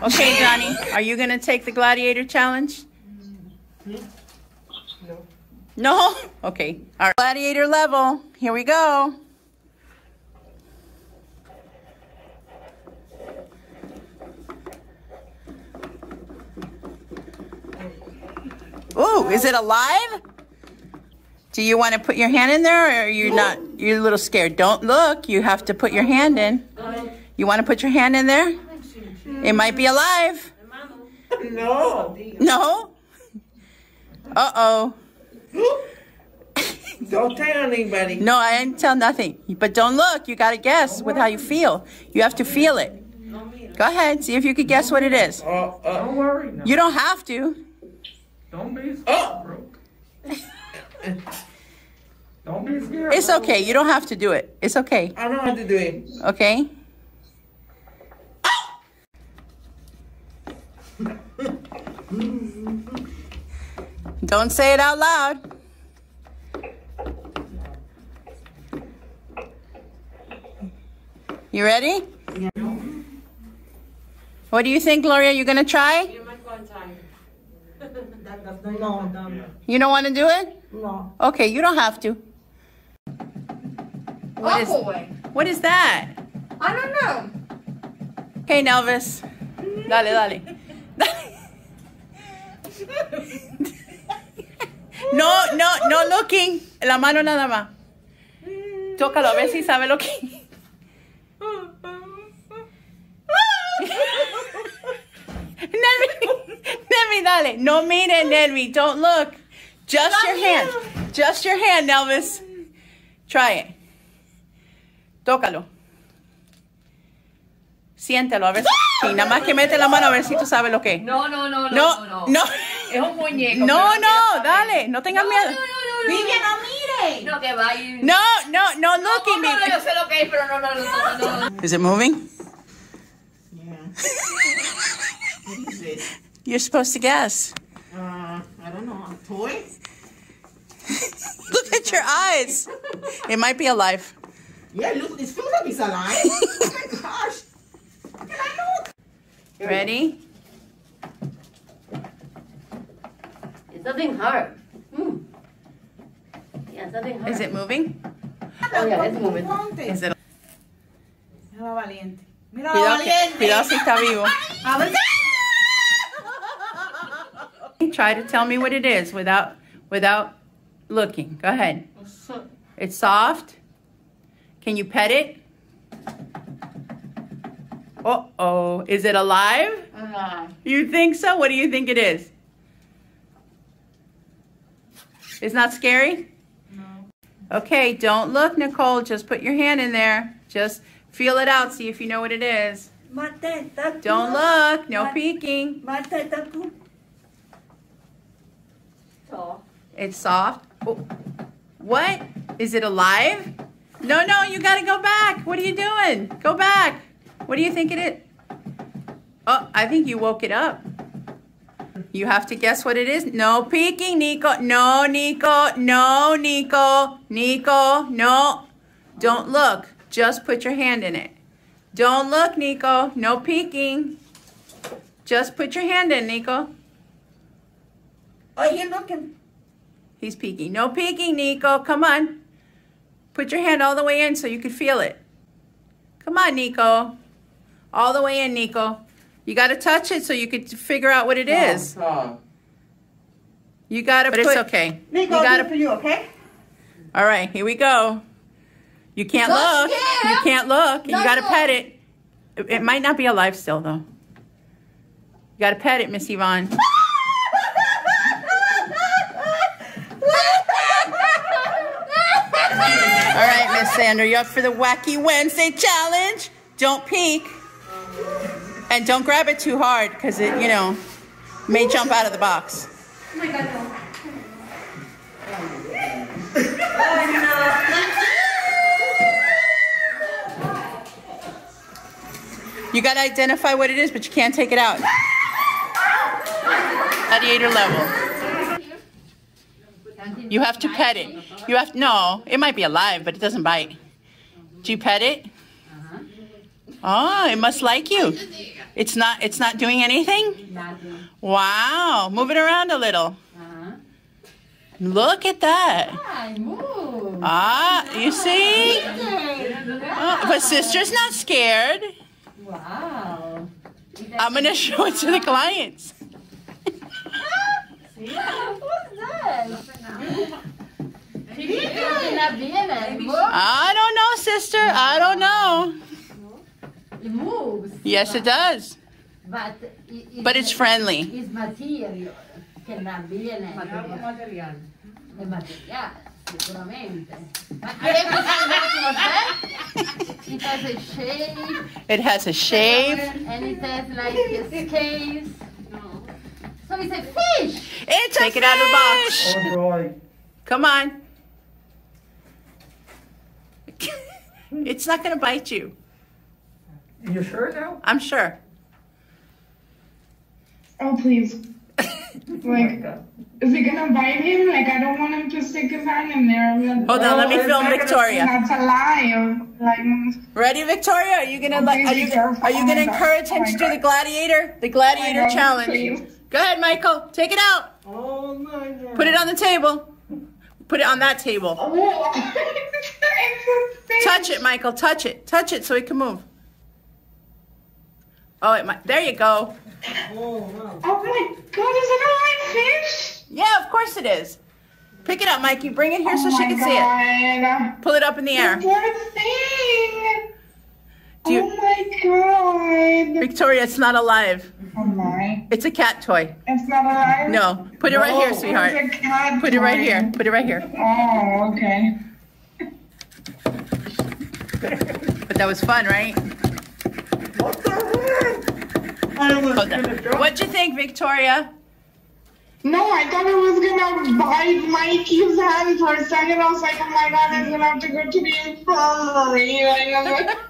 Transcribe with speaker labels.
Speaker 1: Okay, Johnny, are you going to take the gladiator challenge?
Speaker 2: No.
Speaker 1: No? Okay. All right. Gladiator level. Here we go. Ooh, is it alive? Do you want to put your hand in there or you're you not? You're a little scared. Don't look. You have to put your hand in. You want to put your hand in there? It might be alive.
Speaker 2: No.
Speaker 1: No? Uh oh.
Speaker 2: Don't tell anybody.
Speaker 1: No, I didn't tell nothing. But don't look. You got to guess with how you feel. You have to feel it. Go ahead. See if you could guess what it is.
Speaker 2: Uh, uh,
Speaker 3: Don't worry. No.
Speaker 1: You don't have to.
Speaker 3: Don't be scared,
Speaker 2: Oh.
Speaker 3: bro. Don't be scared.
Speaker 1: It's okay. You don't have to do it. It's okay.
Speaker 2: I know how to do it.
Speaker 1: Okay? Don't say it out loud. You ready?
Speaker 2: Yeah.
Speaker 1: What do you think, Gloria? You gonna try?
Speaker 2: No.
Speaker 1: You don't want to do it?
Speaker 2: No.
Speaker 1: Okay, you don't have to. What is, what is that?
Speaker 4: I don't know.
Speaker 1: Hey, Nelvis. Dale, dale. No, no, no looking. La mano nada más. Tócalo, a ver si sabe lo que. Nelvi, Nelvi, dale. No mire, Nelvi. Don't look. Just your hand. Just your hand, Nelvis. Try it. Tócalo. Siéntelo, a ver si. Nada más que mete la mano a ver si tú sabes lo que es.
Speaker 4: No, no, no, no,
Speaker 1: No,
Speaker 4: no.
Speaker 1: no.
Speaker 4: Es un muñeco.
Speaker 1: No, no, dale, no tengas
Speaker 4: No,
Speaker 1: miedo.
Speaker 4: No, no, no, no.
Speaker 2: Niña, no mire.
Speaker 4: No, que va a ir.
Speaker 1: No, no, no
Speaker 4: No, no, no,
Speaker 1: me.
Speaker 4: yo sé lo que es, pero no, no, no, no, no.
Speaker 1: Is it moving?
Speaker 2: Yeah. What is it?
Speaker 1: You're supposed to guess.
Speaker 2: Uh, I don't know. A toy?
Speaker 1: Look at your eyes. It might be alive.
Speaker 2: Yeah, look, this feels like it's alive. oh my gosh. Can I look?
Speaker 1: Ready?
Speaker 4: It doesn't hurt. Hmm. Yeah, it doesn't.
Speaker 1: Is it moving?
Speaker 4: Oh, yeah, it's moving.
Speaker 1: Is it?
Speaker 2: Mira valiente. Mira
Speaker 1: Cuidado, que- cuidado si está vivo.
Speaker 2: A ver.
Speaker 1: Try to tell me what it is without without looking. Go ahead. It's soft. Can you pet it? Uh oh. Is it alive?
Speaker 4: Alive.
Speaker 1: You think so? What do you think it is? It's not scary? No. Okay, don't look, Nicole. Just put your hand in there. Just feel it out. See if you know what it is. Don't look. No peeking.
Speaker 4: So,
Speaker 1: It's soft. Oh. What? Is it alive? No, no, you gotta go back. What are you doing? Go back. What do you think it is? Oh, I think you woke it up. You have to guess what it is. No peeking, Nico. No, Nico. No, Nico. Nico. No. Don't look. Just put your hand in it. Don't look, Nico. No peeking. Just put your hand in, Nico.
Speaker 2: Oh, he looking.
Speaker 1: He's peeking. No peeking, Nico. Come on. Put your hand all the way in so you can feel it. Come on, Nico. All the way in, Nico. You got to touch it so you can figure out what it is.
Speaker 2: Oh,
Speaker 1: You got to, but it's okay. Nico, You
Speaker 2: Nico,
Speaker 1: got
Speaker 2: do it for you, okay?
Speaker 1: All right, here we go. You can't
Speaker 4: Don't
Speaker 1: look.
Speaker 4: scare
Speaker 1: You can't look. You got to
Speaker 4: no.
Speaker 1: pet it. it. It might not be alive still, though. You got to pet it, Miss Yvonne. All right, Miss Sandra, you up for the Wacky Wednesday challenge? Don't peek. And don't grab it too hard because it, you know, may jump out of the box.
Speaker 4: oh my god, no.
Speaker 1: You got to identify what it is, but you can't take it out. Gladiator level. You have to pet it. You have no. It might be alive, but it doesn't bite. Do you pet it?
Speaker 4: Uh-huh.
Speaker 1: Oh, it must like you. It's not. It's not doing anything. Wow. Move it around a little.
Speaker 4: Uh-huh.
Speaker 1: Look at that. Ah, you see? Oh, but sister's not scared.
Speaker 4: Wow.
Speaker 1: I'm gonna show it to the clients. See?
Speaker 4: Who's that? Chiquita viene. Move.
Speaker 1: I don't know, sister. I don't know.
Speaker 4: It moves.
Speaker 1: Yes, it does.
Speaker 4: But, it,
Speaker 1: But it's friendly.
Speaker 4: It's material che non viene. Material. È materiale, sicuramente. Ma It has a shape.
Speaker 1: It has a shape.
Speaker 4: And it has like a scales. So it's a fish.
Speaker 1: It's
Speaker 2: Take
Speaker 1: a
Speaker 2: it out of the box.
Speaker 3: Oh.
Speaker 1: Come on. It's not gonna bite you.
Speaker 3: You sure now?
Speaker 1: I'm sure.
Speaker 5: Oh please.
Speaker 3: Oh
Speaker 5: Like,
Speaker 3: God.
Speaker 5: is it gonna bite him? Like, I don't want him to stick his hand in there.
Speaker 1: Hold on, let me
Speaker 3: Oh,
Speaker 1: film
Speaker 3: it's not gonna-
Speaker 1: Victoria.
Speaker 5: That's alive. Like,
Speaker 1: Ready, Victoria? Are you gonna like? Are you are you oh gonna encourage him oh to do the gladiator, the gladiator
Speaker 5: Oh God,
Speaker 1: challenge?
Speaker 5: please.
Speaker 1: Go ahead, Michael. Take it out.
Speaker 2: Oh my god.
Speaker 1: Put it on the table. Put it on that table.
Speaker 5: Oh,
Speaker 1: Touch it, Michael. Touch it. Touch it so it can move. Oh, it might. There you go.
Speaker 2: Oh wow.
Speaker 5: Oh my god, is it a live fish?
Speaker 1: Yeah, of course it is. Pick it up, Mikey. Bring it here so
Speaker 5: oh
Speaker 1: she
Speaker 5: my
Speaker 1: can see it.
Speaker 5: god.
Speaker 1: Pull it up in the air.
Speaker 5: Poor thing.
Speaker 1: You-
Speaker 5: oh my god.
Speaker 1: Victoria, it's not alive.
Speaker 5: Oh my.
Speaker 1: It's a cat toy.
Speaker 5: It's not alive?
Speaker 1: No, put it right here, sweetheart.
Speaker 5: It's a cat
Speaker 1: Put it right here. Put it right here.
Speaker 5: Oh, okay.
Speaker 1: But that was fun, right?
Speaker 3: What the heck? I was
Speaker 1: Hold
Speaker 3: gonna
Speaker 1: on.
Speaker 3: jump.
Speaker 1: What'd you think, Victoria?
Speaker 5: No, I thought it was gonna bite Mikey's hand for a second. I was like, oh my god, I'm gonna have to go to the infirmary. Like, I'm like,